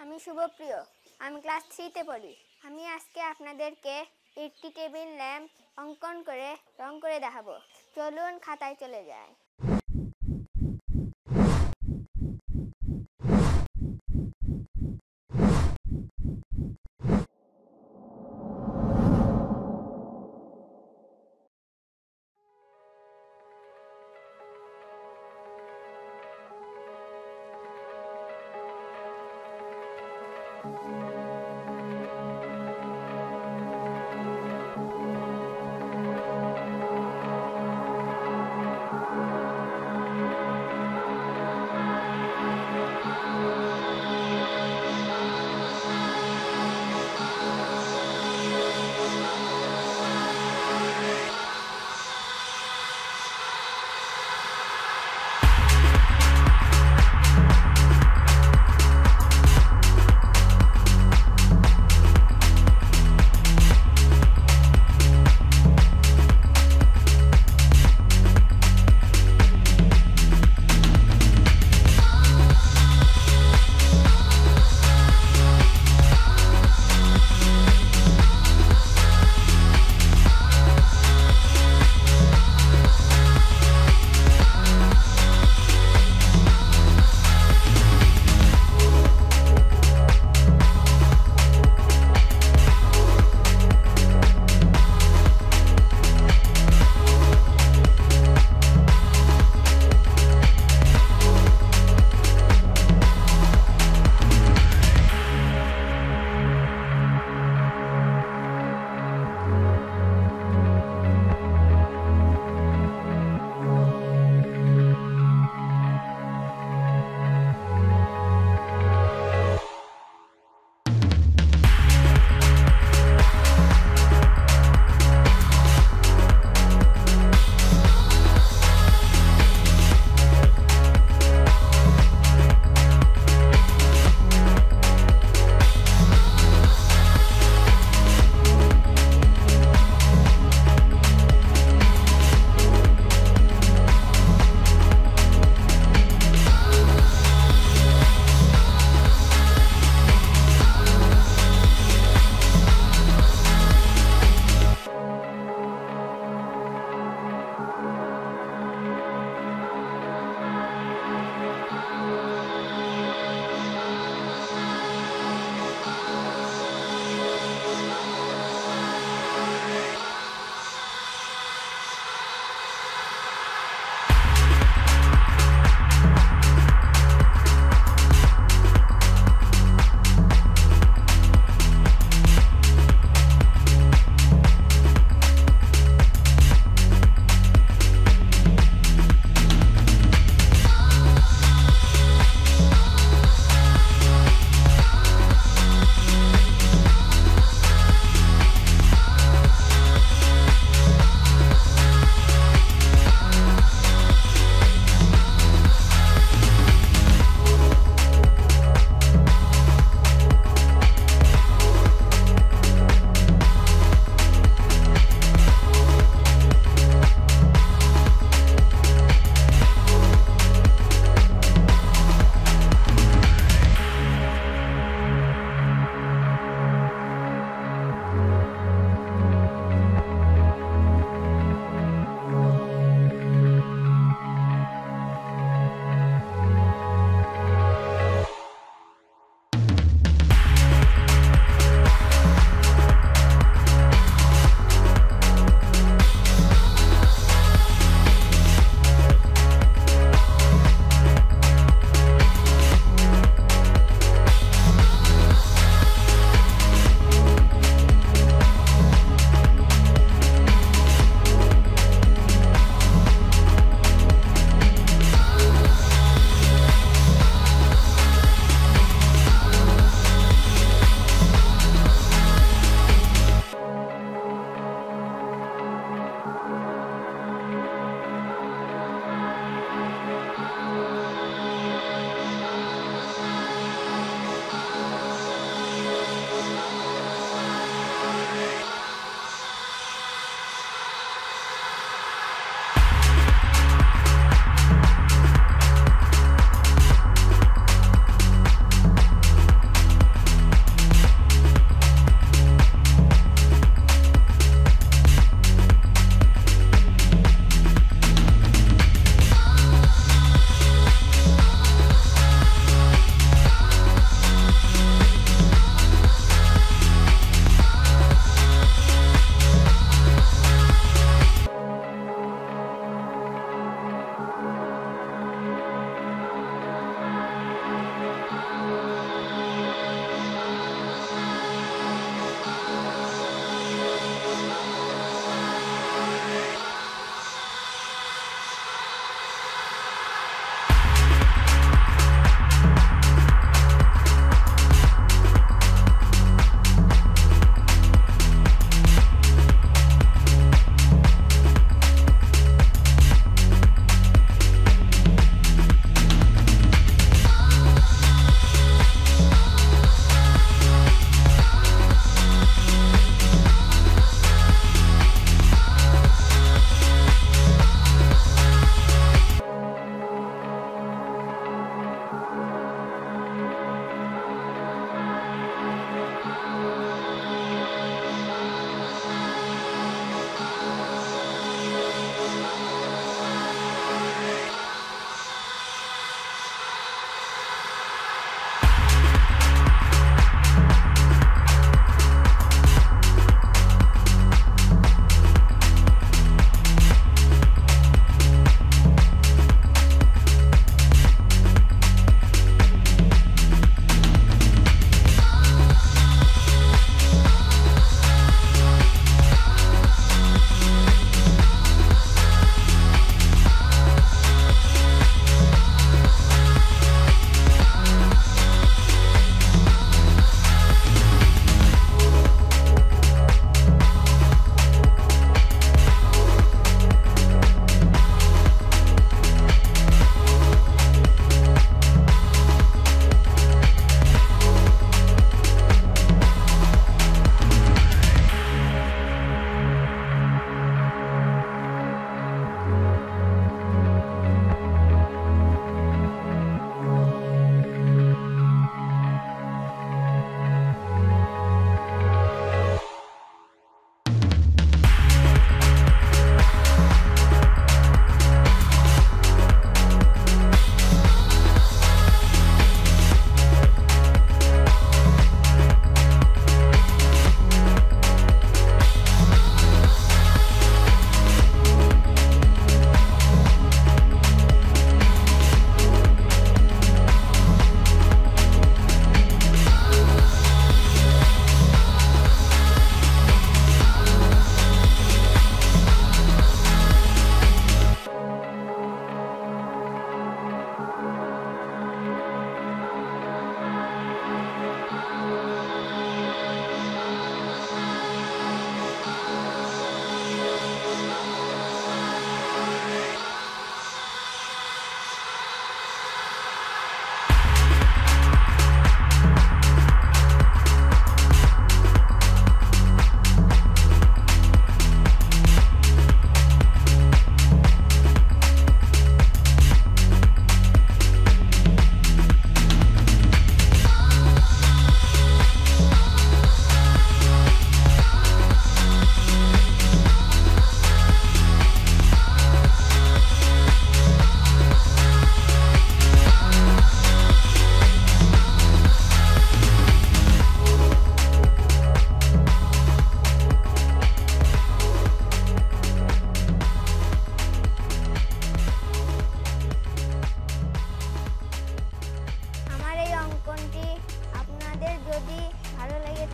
আমি শুভপ্রিয়। আমি ক্লাস থ্রিতে পড়ি। আমি আজকে আপনাদেরকে একটি টেবিল ল্যাম্প অঙ্কন করে রং করে দেখাবো। চলুন খাতায় চলে যায়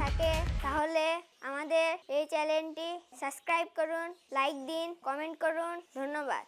থাকে তাহলে আমাদের এই চ্যানেলটি সাবস্ক্রাইব করুন লাইক দিন কমেন্ট করুন ধন্যবাদ।